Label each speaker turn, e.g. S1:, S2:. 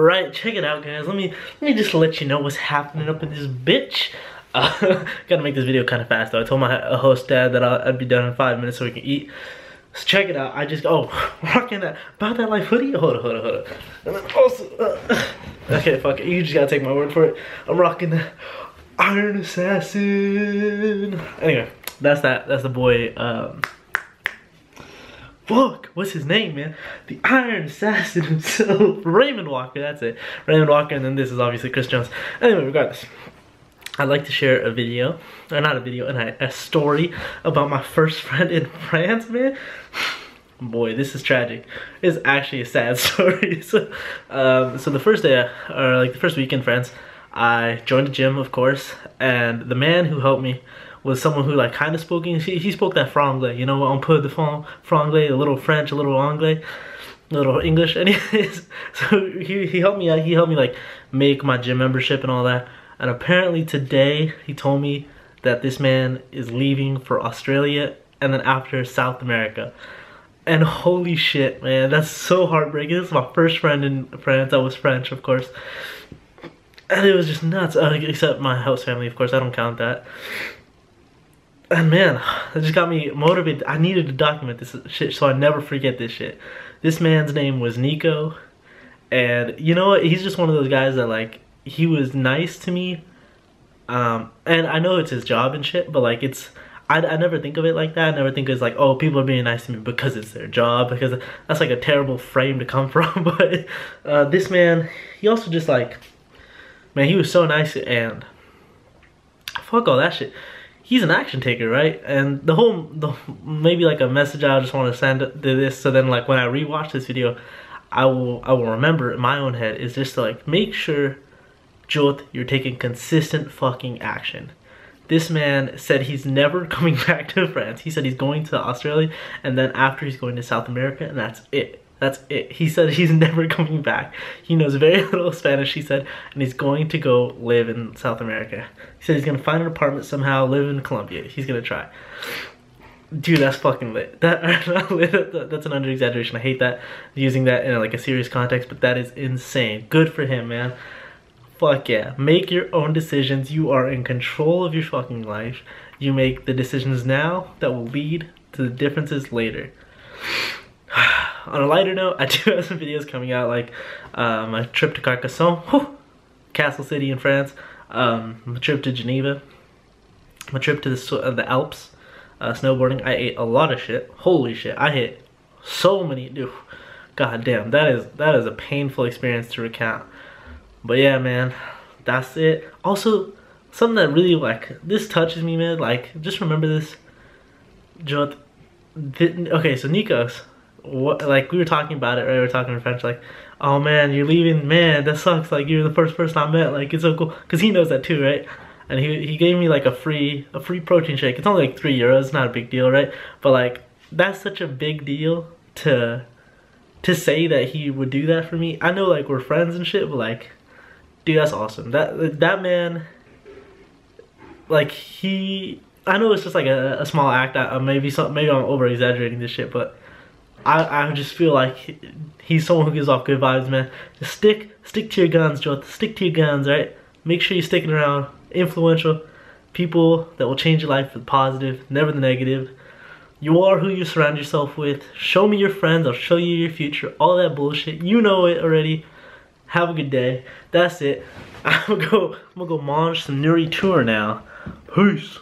S1: Alright, check it out guys. Let me let me just let you know what's happening up in this bitch. Uh, gotta make this video kind of fast though. I told my host dad that i would be done in five minutes so we can eat. So check it out. I just oh rocking that about that life hoodie. Hold on, hold on, hold on. And then also uh, okay, fuck it. You just gotta take my word for it. I'm rocking the Iron Assassin. Anyway, that's that. That's the boy. Um, fuck, what's his name, man? The Iron Assassin himself, Raymond Walker, that's it. Raymond Walker, and then this is obviously Chris Jones. Anyway, regardless, I'd like to share a video, or not a video, and a, story about my first friend in France, man. Boy, this is tragic. It's actually a sad story. so, um, so the first day, or like the first week in France, I joined a gym, of course, and the man who helped me was someone who like kind of spoke English. He, he spoke that franglais, you know, on peu de franglais, a little French, a little anglais, a little English. Anyways, so he, he helped me out. He helped me like make my gym membership and all that. And apparently today he told me that this man is leaving for Australia and then after South America. And holy shit, man, that's so heartbreaking. This is my first friend in France. I was French, of course. And it was just nuts, uh, except my house family, of course, I don't count that and man, it just got me motivated. I needed to document this shit so I never forget this shit. This man's name was Nico, and you know what? He's just one of those guys that like he was nice to me. Um, and I know it's his job and shit, but like it's I, I never think of it like that. I never think it's like, oh, people are being nice to me because it's their job, because that's like a terrible frame to come from. but uh, this man, he also just like, man, he was so nice and fuck all that shit he's an action taker, right? And the whole, the maybe like a message I just want to send to this, so then like when I rewatch this video, I will I will remember in my own head is just to like make sure, Jot, you're taking consistent fucking action. This man said he's never coming back to France. He said he's going to Australia, and then after he's going to South America, and that's it. That's it. He said he's never coming back. He knows very little Spanish, he said, and he's going to go live in South America. He said he's gonna find an apartment somehow, live in Colombia. He's gonna try. Dude, that's fucking lit. That that's an under exaggeration. I hate that using that in like a serious context, but that is insane. Good for him, man. Fuck yeah. Make your own decisions. You are in control of your fucking life. You make the decisions now that will lead to the differences later on a lighter note, I do have some videos coming out, like uh, my trip to Carcassonne, whew, Castle City in France, um, my trip to Geneva, my trip to the, uh, the Alps, uh, snowboarding. I ate a lot of shit. Holy shit, I hit so many, dude. God damn, that is that is a painful experience to recount. But yeah, man, that's it. Also, something that really like this touches me, man. Like, just remember this. Okay, so Nikos, what like we were talking about it right? We were talking in french like oh man you're leaving. Man that sucks. Like you're the first person i met. Like it's so cool. Because he knows that too right? And he, he gave me like a free a free protein shake. It's only like three euros. Not a big deal right? But like that's such a big deal to to say that he would do that for me. I know like we're friends and shit but like dude that's awesome. That that man like he i know it's just like a, a small act. I, maybe some maybe i'm over exaggerating this shit but I, I just feel like he's someone who gives off good vibes, man. Just stick stick to your guns, Jot. Stick to your guns, right? Make sure you're sticking around influential people that will change your life for the positive, never the negative. You are who you surround yourself with. Show me your friends. I'll show you your future. All that bullshit. You know it already. Have a good day. That's it. I'm gonna go. I'm gonna go munch some Nuri tour now. Peace.